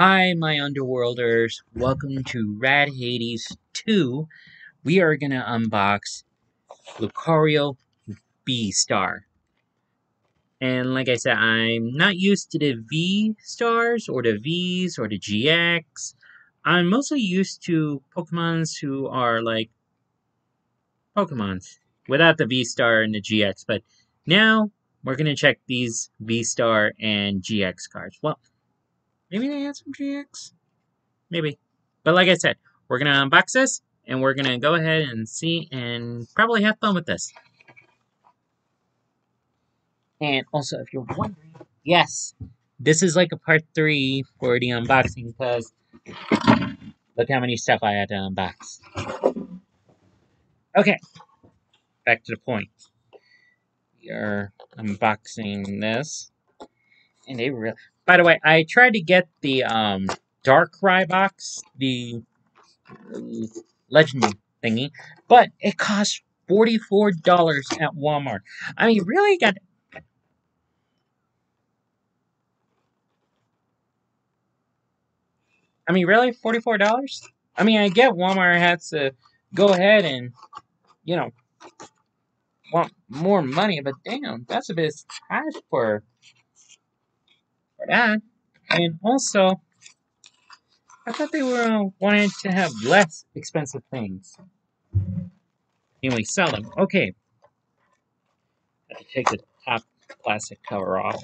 Hi, my Underworlders. Welcome to Rad Hades 2. We are going to unbox Lucario V Star. And like I said, I'm not used to the V Stars or the Vs or the GX. I'm mostly used to Pokemons who are like Pokemons without the V Star and the GX. But now we're going to check these V Star and GX cards. Well, maybe they had some GX? Maybe. But like I said, we're going to unbox this and we're going to go ahead and see and probably have fun with this. And also, if you're wondering, yes, this is like a part three for the unboxing because look how many stuff I had to unbox. Okay, back to the point. We are unboxing this. And they really... By the way, I tried to get the um, Darkrai box, the legend thingy, but it cost $44 at Walmart. I mean, really got I mean, really, $44? I mean, I get Walmart has to go ahead and, you know, want more money, but damn, that's a bit high for, for that. And also, I thought they were uh, wanted to have less expensive things. And we sell them. Okay. I have to take the top plastic cover off.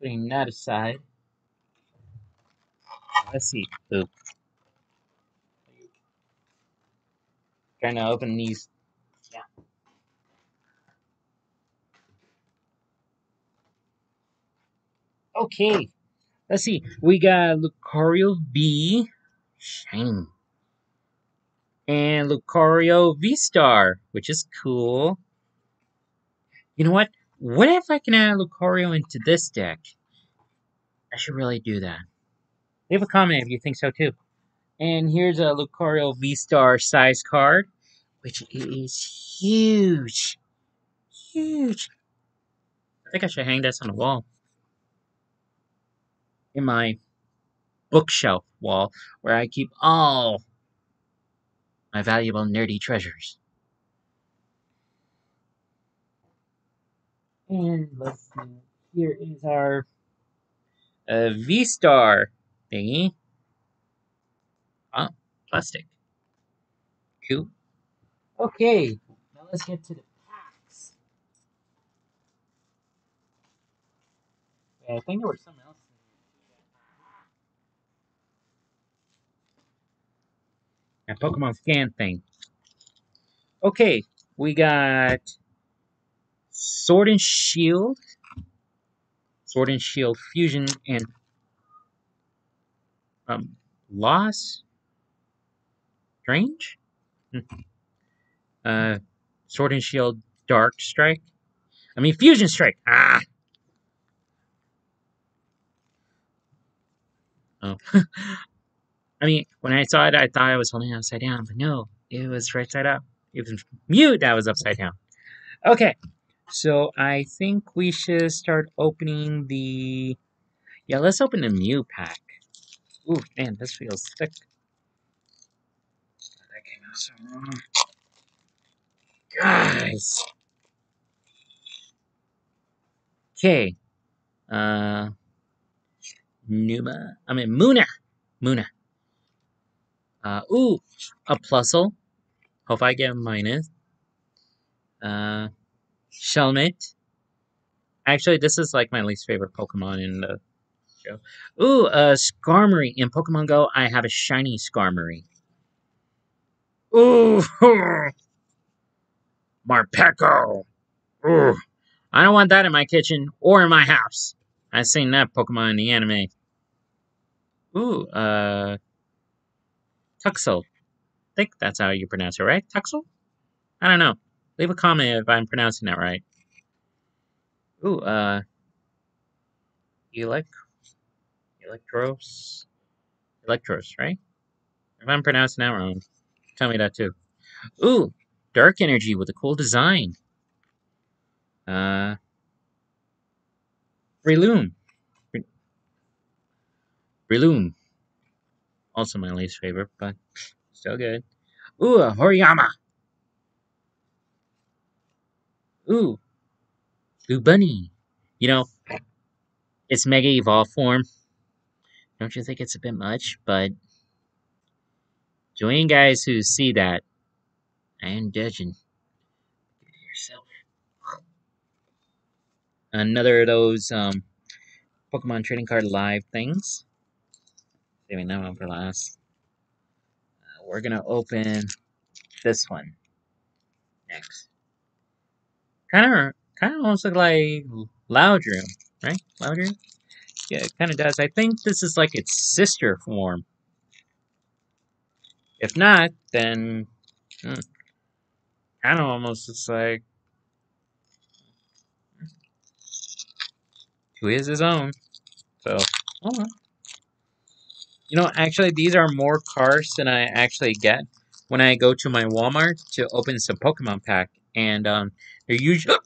Putting that aside. Let's see. Oop. Trying to open these. Okay. Let's see. We got Lucario V Shiny. And Lucario V Star, which is cool. You know what? What if I can add Lucario into this deck? I should really do that. Leave a comment if you think so too. And here's a Lucario V-Star size card, which is huge. Huge. I think I should hang this on the wall. In my bookshelf wall, where I keep all my valuable nerdy treasures. And let's see, here is our uh, V-Star thingy. Oh, plastic. Cool. Okay, now let's get to the packs. Yeah, I think there was something That Pokemon scan thing. Okay, we got Sword and Shield, Sword and Shield Fusion, and um, Loss, Strange, uh, Sword and Shield Dark Strike. I mean Fusion Strike. Ah. Oh. I mean, when I saw it, I thought I was holding it upside down, but no, it was right side up. It was mute that was upside down. Okay, so I think we should start opening the... Yeah, let's open the Mew pack. Ooh, man, this feels thick. That came out so wrong. Guys! Okay. Uh... Numa. I mean, Munna! Munna. Uh, ooh! A Plusle. Hope I get a minus. Uh... Shelmet. Actually, this is like my least favorite Pokemon in the show. Ooh, uh, Skarmory. In Pokemon Go, I have a shiny Skarmory. Ooh, Morpeko. Ooh, I don't want that in my kitchen or in my house. I've seen that Pokemon in the anime. Ooh, uh, Tuxel. I think that's how you pronounce it, right? Tuxel? I don't know. Leave a comment if I'm pronouncing that right. Ooh, uh, Elec, Electros, Electros, right? If I'm pronouncing that wrong, tell me that too. Ooh, Dark Energy with a cool design. Uh, Breloom. Breloom. Also my least favorite, but still good. Ooh, a Hariyama. Ooh, Blue Bunny. You know, it's Mega Evolve form. Don't you think it's a bit much? But join guys who see that, I am judging. yourself. Another of those um, Pokemon trading card live things. Saving that one for last. Uh, we're gonna open this one next. Kind of, kind of almost look like Loudroom, right? Loudroom. Yeah, it kind of does. I think this is like its sister form. If not, then hmm, kind of almost looks like who is his own. So, oh. You know, actually, these are more cards than I actually get when I go to my Walmart to open some Pokemon pack. And um, they're usually...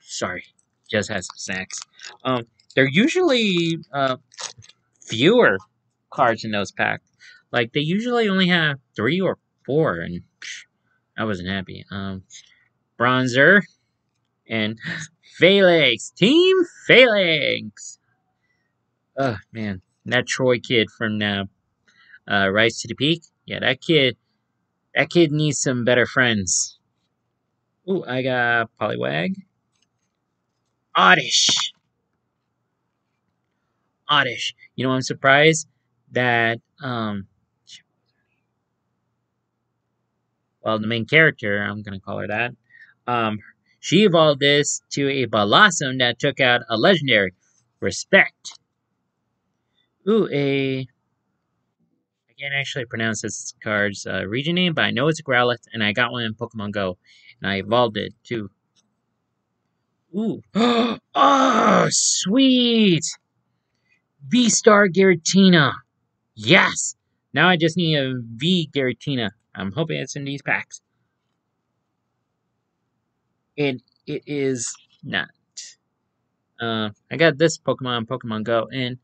Sorry, just had some snacks. Um, they're usually uh, fewer cards in those packs. Like, they usually only have three or four, and I wasn't happy. Um, Bronzor and Phalanx. Team Phalanx! Oh, man that Troy kid from now, uh, Rise to the Peak. Yeah, that kid, that kid needs some better friends. Ooh, I got Poliwag. Oddish. Oddish. You know, I'm surprised that, um, well, the main character, I'm gonna call her that, um, she evolved this to a Blossom that took out a legendary. Respect. Ooh, a... I can't actually pronounce this card's uh, region name, but I know it's a Growlithe, and I got one in Pokemon Go, and I evolved it, too. Ooh. oh, sweet! V-Star Giratina. Yes! Now I just need a V Giratina. I'm hoping it's in these packs. And it is not. Uh, I got this Pokemon Pokemon Go, and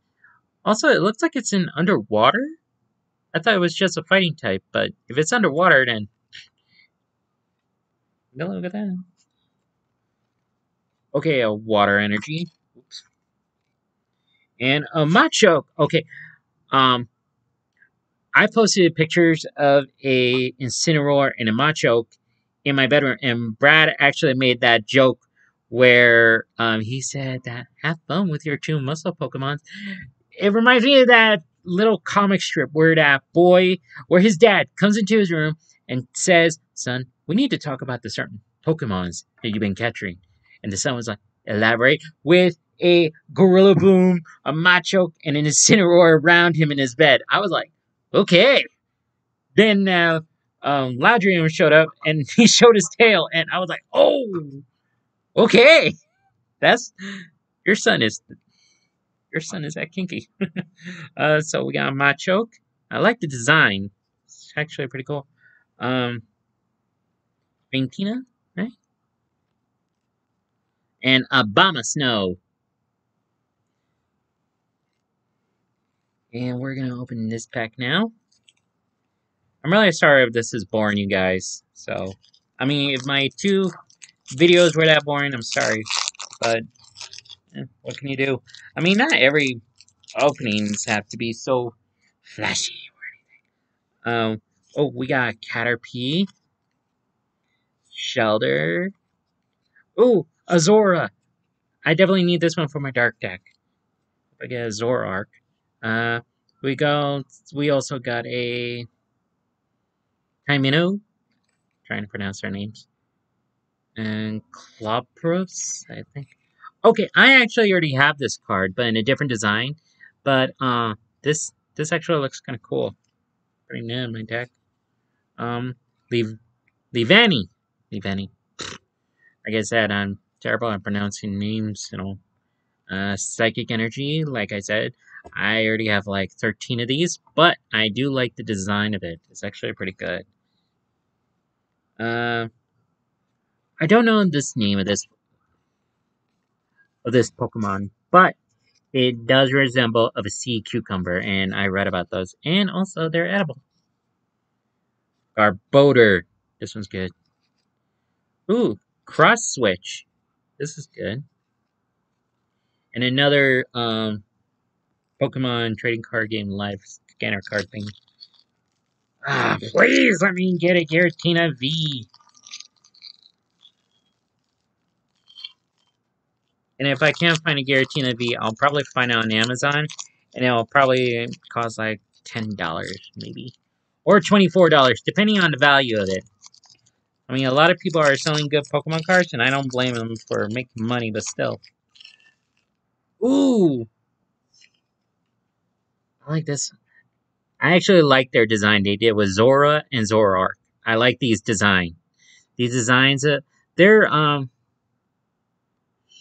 also, it looks like it's in underwater. I thought it was just a fighting type, but if it's underwater, then... look at that. Okay, a water energy. Oops. And a Machoke. Okay, um... I posted pictures of a Incineroar and a Machoke in my bedroom, and Brad actually made that joke where um, he said that have fun with your two muscle Pokemons it reminds me of that little comic strip where that boy, where his dad comes into his room and says, "Son, we need to talk about the certain Pokemons that you've been catching." And the son was like, "Elaborate." With a Gorilla-boom, a Machoke, and an Incineroar around him in his bed. I was like, "Okay." Then uh, um, showed up and he showed his tail, and I was like, "Oh, okay." That's your son is your son is that kinky. uh, so we got Machoke. I like the design. It's actually pretty cool. Um, Valentina, right? And Abomasnow. And we're going to open this pack now. I'm really sorry if this is boring you guys. So, I mean, if my two videos were that boring, I'm sorry. But what can you do? I mean, not every openings have to be so flashy or anything. Um, oh, we got Caterpie, Shellder. Oh, Azora. I definitely need this one for my dark deck. I get a Zoroark. Uh, we go. We also got a Timino. Trying to pronounce their names. And Clobbopus, I think. Okay, I actually already have this card, but in a different design. But uh, this this actually looks kind of cool. Putting that in my deck. Um, Leave, Leavanny, Leavanny. Like I said, I'm terrible at pronouncing names. You know, uh, Psychic Energy. Like I said, I already have like 13 of these, but I do like the design of it. It's actually pretty good. Uh, I don't know this name of this of this Pokemon, but It does resemble of a sea cucumber, and I read about those. And also, they're edible. Garbodor. This one's good. Ooh, Cross Switch. This is good. And another um, Pokemon trading card game live scanner card thing. Ah, please let me get a Giratina V. And if I can't find a Giratina V, I'll probably find it on Amazon. And it'll probably cost like $10 maybe. Or $24, depending on the value of it. I mean, a lot of people are selling good Pokemon cards, and I don't blame them for making money, but still. Ooh! I like this. I actually like their design they did with Zorua and Zoroark. I like these design. These designs, uh, they're, um,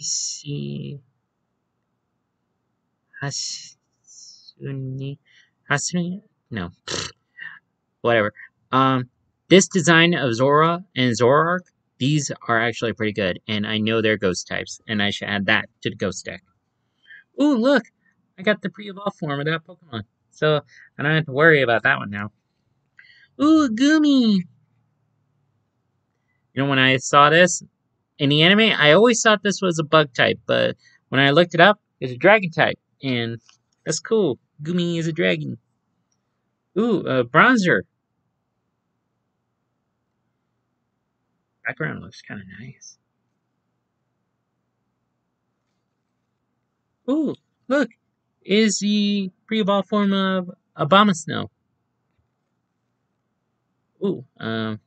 see, Hasuni, Hasuni, no, whatever. Um, this design of Zorua and Zoroark, these are actually pretty good, and I know they're ghost types, and I should add that to the ghost deck. Ooh, look! I got the pre-evolved form of that Pokemon, so I don't have to worry about that one now. Ooh, Goomy! You know, when I saw this in the anime, I always thought this was a bug type, but when I looked it up, it's a dragon type, and that's cool. Goomy is a dragon. Ooh, a Bronzor. Background looks kind of nice. Ooh, look, is the pre-evolved form of Abomasnow. Ooh, um,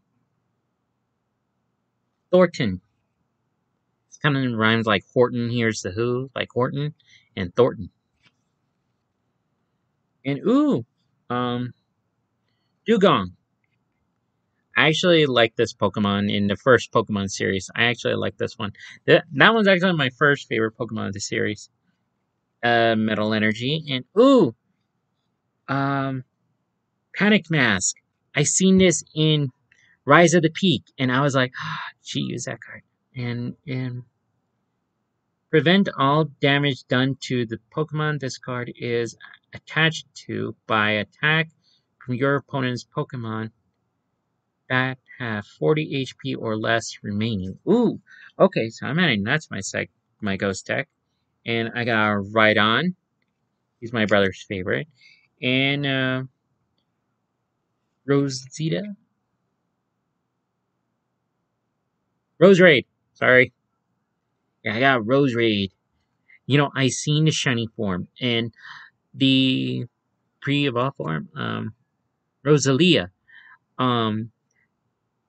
Thornton. Kind of rhymes like Horton, here's the Who, like Horton, and Thornton. And ooh, um, Dewgong. I actually like this Pokemon in the first Pokemon series. I actually like this one. That, that one's actually my first favorite Pokemon of the series. Uh, Metal Energy. And, ooh! Um, Panic Mask. I seen this in Rise of the Peak, and I was like, oh, she used that card. And, and prevent all damage done to the Pokemon this card is attached to by attack from your opponent's Pokemon that have 40 HP or less remaining. Ooh, okay, so I'm adding that to my sec my ghost deck. And I got Rhydon. He's my brother's favorite. And uh Rosita. Roserade. Sorry. Yeah, I got Roserade. You know, I seen the shiny form and the pre-evolved form, um, Roselia. Um,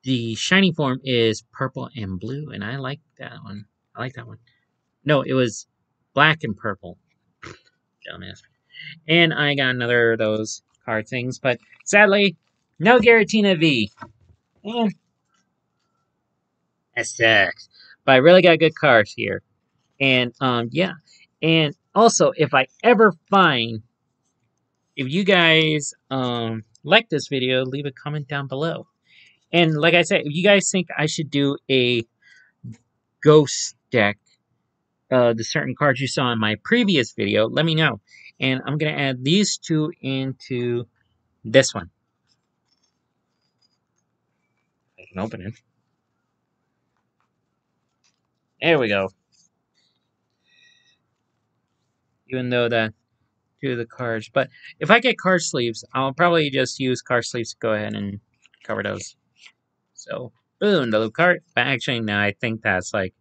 the shiny form is purple and blue, and I like that one. I like that one. No, it was black and purple. Dumbass. And I got another of those card things, but sadly, no Giratina V. And that sucks. But I really got good cards here. And um yeah. And also if I ever find if you guys um like this video, leave a comment down below. And like I said, if you guys think I should do a ghost deck, uh, the certain cards you saw in my previous video, let me know. And I'm going to add these two into this one. I can open it. There we go. Even though that two of the cards. But if I get card sleeves, I'll probably just use card sleeves to go ahead and cover those. So, boom, the card. Actually, no, I think that's like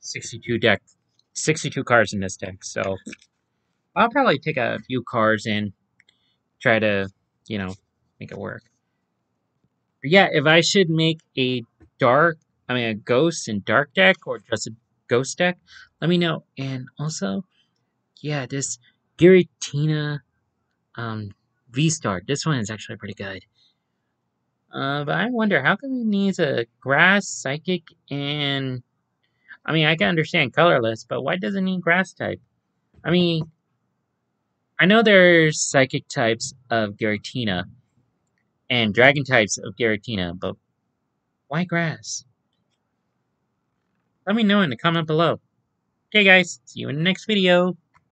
62 deck, 62 cards in this deck. So, I'll probably take a few cards and try to, you know, make it work. But yeah, if I should make a dark, I mean, a ghost and dark deck or just a ghost deck, let me know. And also, yeah, this Giratina um, V-Star, this one is actually pretty good. Uh, but I wonder how come he needs a grass, psychic, and I mean I can understand colorless, but why does it need grass type? I mean, I know there's psychic types of Giratina and dragon types of Giratina, but why grass? Let me know in the comment below. Okay, guys, see you in the next video.